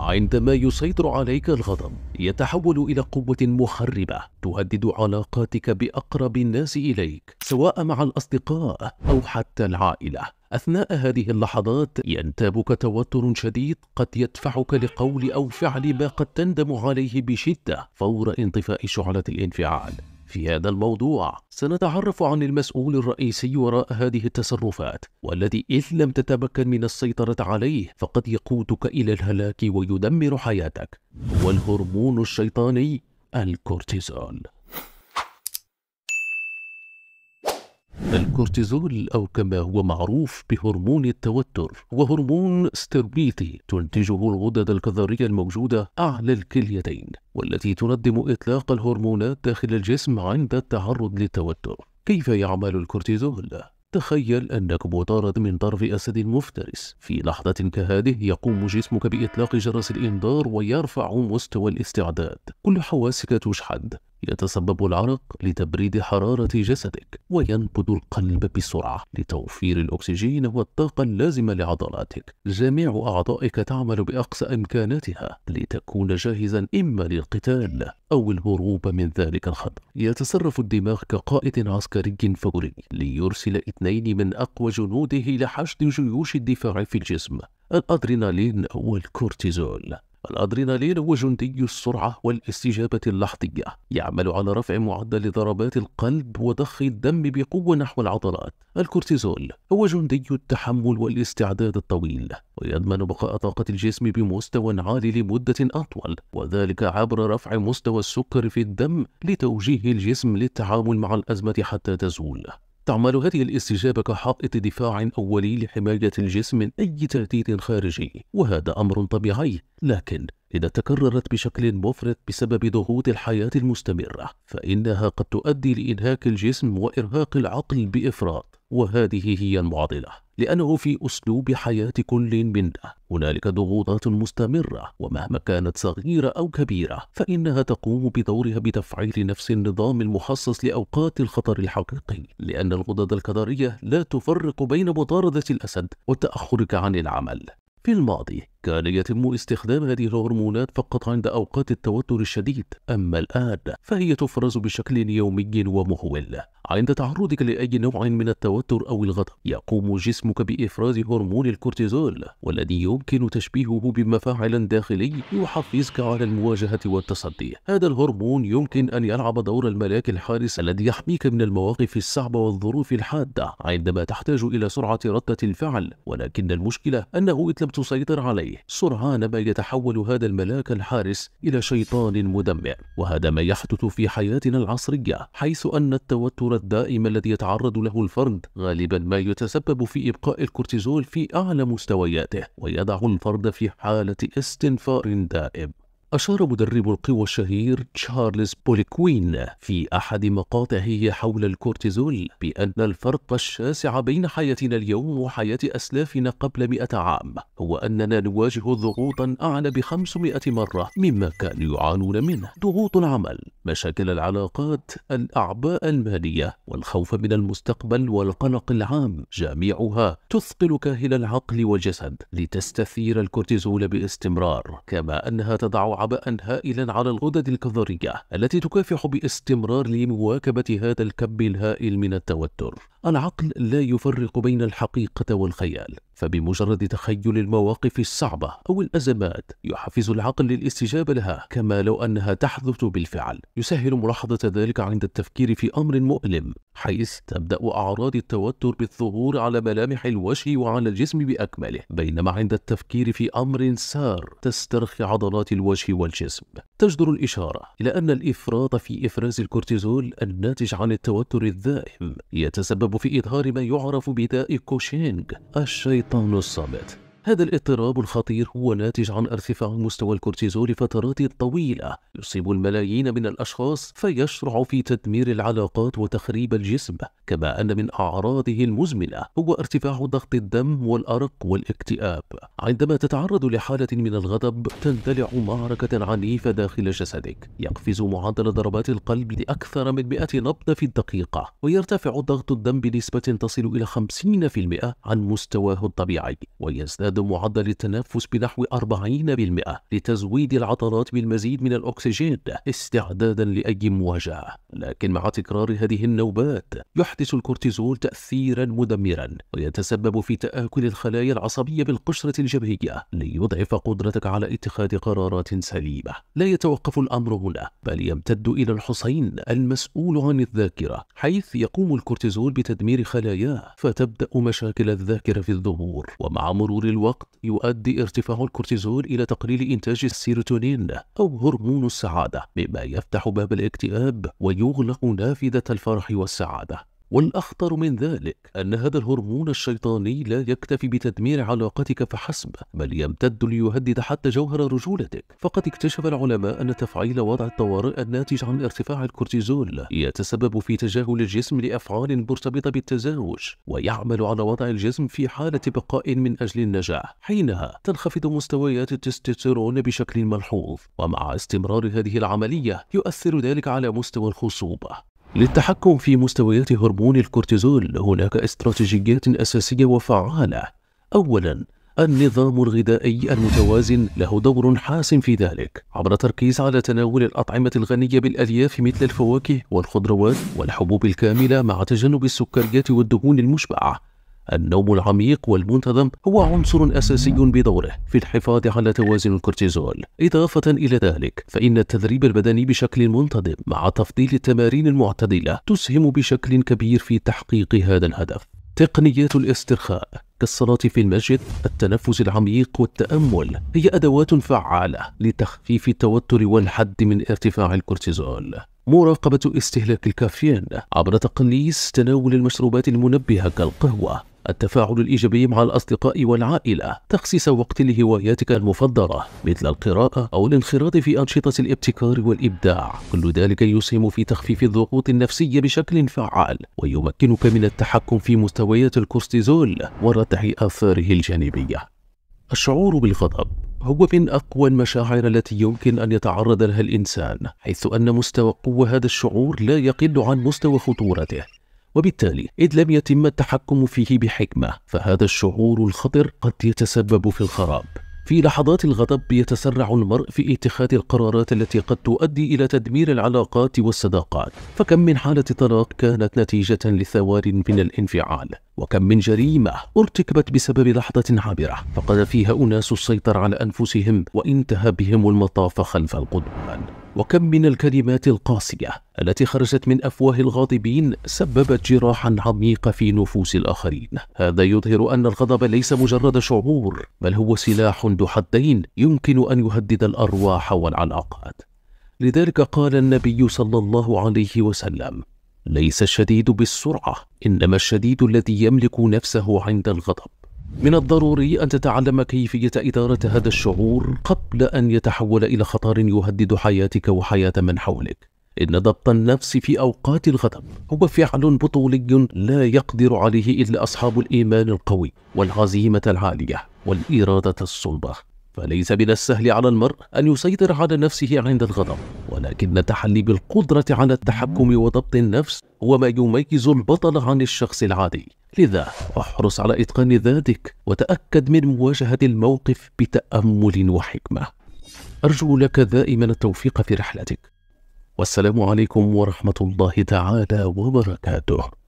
عندما يسيطر عليك الغضب يتحول إلى قوة محربة تهدد علاقاتك بأقرب الناس إليك سواء مع الأصدقاء أو حتى العائلة. أثناء هذه اللحظات ينتابك توتر شديد قد يدفعك لقول أو فعل ما قد تندم عليه بشدة فور انطفاء شعلة الانفعال. في هذا الموضوع. سنتعرف عن المسؤول الرئيسي وراء هذه التصرفات والذي إذ لم تتمكن من السيطرة عليه فقد يقودك إلى الهلاك ويدمر حياتك. هو الهرمون الشيطاني الكورتيزول. الكورتيزول أو كما هو معروف بهرمون التوتر هو هرمون ستيرويدي تنتجه الغدد الكظرية الموجودة أعلى الكليتين والتي تنظم إطلاق الهرمونات داخل الجسم عند التعرض للتوتر. كيف يعمل الكورتيزول؟ تخيل أنك مطارد من طرف أسد مفترس. في لحظة كهذه يقوم جسمك بإطلاق جرس الإنذار ويرفع مستوى الاستعداد. كل حواسك تشحذ. يتصبب العرق لتبريد حرارة جسدك وينبض القلب بسرعة لتوفير الأكسجين والطاقة اللازمة لعضلاتك. جميع أعضائك تعمل بأقصى إمكاناتها لتكون جاهزا إما للقتال أو الهروب من ذلك الخطر. يتصرف الدماغ كقائد عسكري فوري ليرسل اثنين من أقوى جنوده لحشد جيوش الدفاع في الجسم الأدرينالين والكورتيزول. الأدرينالين هو جندي السرعة والاستجابة اللحظية يعمل على رفع معدل ضربات القلب وضخ الدم بقوة نحو العضلات. الكورتيزول هو جندي التحمل والاستعداد الطويل ويضمن بقاء طاقة الجسم بمستوى عالي لمدة أطول وذلك عبر رفع مستوى السكر في الدم لتوجيه الجسم للتعامل مع الأزمة حتى تزول. تعمل هذه الاستجابة كحائط دفاع أولي لحماية الجسم من أي تهديد خارجي وهذا أمر طبيعي. لكن إذا تكررت بشكل مفرط بسبب ضغوط الحياة المستمرة فإنها قد تؤدي لإنهاك الجسم وإرهاق العقل بإفراط. وهذه هي المعضلة لأنه في أسلوب حياة كل منا. هنالك ضغوطات مستمرة ومهما كانت صغيرة أو كبيرة فإنها تقوم بدورها بتفعيل نفس النظام المخصص لأوقات الخطر الحقيقي لأن الغدد الكظرية لا تفرق بين مطاردة الأسد وتأخرك عن العمل. في الماضي كان يتم استخدام هذه الهرمونات فقط عند أوقات التوتر الشديد. أما الآن فهي تفرز بشكل يومي ومهول عند تعرضك لأي نوع من التوتر أو الغضب. يقوم جسمك بإفراز هرمون الكورتيزول والذي يمكن تشبيهه بمفاعل داخلي يحفزك على المواجهة والتصدي. هذا الهرمون يمكن أن يلعب دور الملاك الحارس الذي يحميك من المواقف الصعبة والظروف الحادة عندما تحتاج إلى سرعة ردة الفعل ولكن المشكلة أنه إذ لم تسيطر عليه. سرعان ما يتحول هذا الملاك الحارس إلى شيطان مدمر وهذا ما يحدث في حياتنا العصرية حيث أن التوتر الدائم الذي يتعرض له الفرد غالبا ما يتسبب في إبقاء الكورتيزول في أعلى مستوياته ويضع الفرد في حالة استنفار دائم. أشار مدرب القوى الشهير تشارلز بوليكوين في أحد مقاطعه حول الكورتيزول بأن الفرق الشاسع بين حياتنا اليوم وحياة أسلافنا قبل مئة عام هو أننا نواجه ضغوطا أعلى بخمسمائة مرة مما كانوا يعانون منه. ضغوط العمل مشاكل العلاقات الأعباء المالية والخوف من المستقبل والقلق العام جميعها تثقل كاهل العقل والجسد لتستثير الكورتيزول باستمرار كما أنها تضع عباء هائلا على الغدد الكظرية التي تكافح باستمرار لمواكبة هذا الكم الهائل من التوتر. العقل لا يفرق بين الحقيقة والخيال. فبمجرد تخيل المواقف الصعبة أو الأزمات يحفز العقل للاستجابة لها كما لو أنها تحدث بالفعل. يسهل ملاحظة ذلك عند التفكير في أمر مؤلم حيث تبدأ أعراض التوتر بالظهور على ملامح الوجه وعلى الجسم بأكمله بينما عند التفكير في أمر سار تسترخي عضلات الوجه والجسم. تجدر الإشارة إلى أن الإفراط في إفراز الكورتيزول الناتج عن التوتر الدائم يتسبب في إظهار ما يعرف بداء كوشينغ الشيطان الصامت. هذا الاضطراب الخطير هو ناتج عن ارتفاع مستوى الكورتيزول فترات طويلة يصيب الملايين من الأشخاص فيشرع في تدمير العلاقات وتخريب الجسم. كما أن من أعراضه المزمنة هو ارتفاع ضغط الدم والأرق والاكتئاب. عندما تتعرض لحالة من الغضب تندلع معركة عنيفة داخل جسدك. يقفز معدل ضربات القلب لأكثر من 100 نبضة في الدقيقة ويرتفع ضغط الدم بنسبة تصل إلى 50% عن مستواه الطبيعي ويزداد يزداد معدل التنفس بنحو 40% لتزويد العضلات بالمزيد من الأكسجين استعدادا لأي مواجهة. لكن مع تكرار هذه النوبات يحدث الكورتيزول تأثيرا مدمرا ويتسبب في تآكل الخلايا العصبية بالقشرة الجبهية ليضعف قدرتك على اتخاذ قرارات سليمة. لا يتوقف الأمر هنا بل يمتد إلى الحصين المسؤول عن الذاكرة حيث يقوم الكورتيزول بتدمير خلاياه فتبدأ مشاكل الذاكرة في الظهور. ومع مرور الوقت يؤدي ارتفاع الكورتيزول إلى تقليل إنتاج السيروتونين أو هرمون السعادة مما يفتح باب الاكتئاب ويغلق نافذة الفرح والسعادة. والأخطر من ذلك أن هذا الهرمون الشيطاني لا يكتفي بتدمير علاقتك فحسب بل يمتد ليهدد حتى جوهر رجولتك. فقد اكتشف العلماء أن تفعيل وضع الطوارئ الناتج عن ارتفاع الكورتيزول يتسبب في تجاهل الجسم لأفعال مرتبطة بالتزاوج ويعمل على وضع الجسم في حالة بقاء من أجل النجاح. حينها تنخفض مستويات التستوستيرون بشكل ملحوظ ومع استمرار هذه العملية يؤثر ذلك على مستوى الخصوبة. للتحكم في مستويات هرمون الكورتيزول هناك استراتيجيات أساسية وفعالة. أولا النظام الغذائي المتوازن له دور حاسم في ذلك. عبر التركيز على تناول الأطعمة الغنية بالألياف مثل الفواكه والخضروات والحبوب الكاملة مع تجنب السكريات والدهون المشبعة. النوم العميق والمنتظم هو عنصر أساسي بدوره في الحفاظ على توازن الكورتيزول إضافة إلى ذلك فإن التدريب البدني بشكل منتظم مع تفضيل التمارين المعتدلة تسهم بشكل كبير في تحقيق هذا الهدف تقنيات الاسترخاء كالصلاة في المسجد، التنفس العميق والتأمل هي أدوات فعالة لتخفيف التوتر والحد من ارتفاع الكورتيزول. مراقبة استهلاك الكافيين عبر تقليص تناول المشروبات المنبهة كالقهوة التفاعل الإيجابي مع الأصدقاء والعائلة تخصيص وقت لهواياتك المفضلة مثل القراءة أو الانخراط في أنشطة الابتكار والإبداع. كل ذلك يسهم في تخفيف الضغوط النفسية بشكل فعال ويمكنك من التحكم في مستويات الكورتيزول وردع آثاره الجانبية. الشعور بالغضب هو من أقوى المشاعر التي يمكن أن يتعرض لها الإنسان حيث أن مستوى قوة هذا الشعور لا يقل عن مستوى خطورته. وبالتالي إذ لم يتم التحكم فيه بحكمة فهذا الشعور الخطر قد يتسبب في الخراب. في لحظات الغضب يتسرع المرء في اتخاذ القرارات التي قد تؤدي إلى تدمير العلاقات والصداقات. فكم من حالة طلاق كانت نتيجة لثوار من الانفعال وكم من جريمة ارتكبت بسبب لحظة عابرة. فقد فيها أناس السيطرة على أنفسهم وانتهى بهم المطاف خلف القضبان وكم من الكلمات القاسية التي خرجت من أفواه الغاضبين سببت جراحا عميقة في نفوس الآخرين. هذا يظهر أن الغضب ليس مجرد شعور بل هو سلاح ذو حدين يمكن أن يهدد الأرواح والعلاقات لذلك قال النبي صلى الله عليه وسلم ليس الشديد بالسرعة إنما الشديد الذي يملك نفسه عند الغضب. من الضروري أن تتعلم كيفية إدارة هذا الشعور قبل أن يتحول إلى خطر يهدد حياتك وحياة من حولك. إن ضبط النفس في أوقات الغضب هو فعل بطولي لا يقدر عليه إلا أصحاب الإيمان القوي والعزيمة العالية والإرادة الصلبة. فليس من السهل على المرء أن يسيطر على نفسه عند الغضب ولكن التحلي بالقدرة على التحكم وضبط النفس هو ما يميز البطل عن الشخص العادي. لذا احرص على إتقان ذاتك وتأكد من مواجهة الموقف بتأمل وحكمة. أرجو لك دائما التوفيق في رحلتك. والسلام عليكم ورحمة الله تعالى وبركاته.